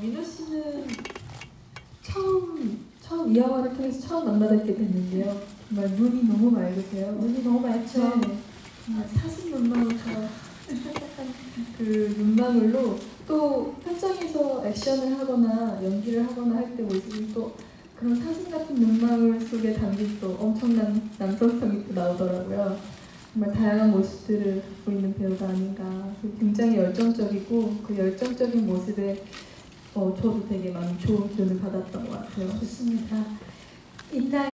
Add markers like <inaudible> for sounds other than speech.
민호 씨는 처음 처음 이 영화를 통해서 처음 만나뵙게 됐는데요. 정말 눈이 너무 맑으세요. 눈이 너무 맑죠. 네, 정말 사슴 눈망울처럼 <laughs> 그 눈망울로 또 현장에서 액션을 하거나 연기를 하거나 할 때 모습이 또 그런 사슴 같은 눈망울 속에 담긴 또 엄청난 남성성이 또 나오더라고요. 정말 다양한 모습들을 있는 배우가 아닌가. 굉장히 열정적이고 그 열정적인 모습에 어, 저도 되게 많은 좋은 기운을 받았던 것 같아요. 좋습니다. 인당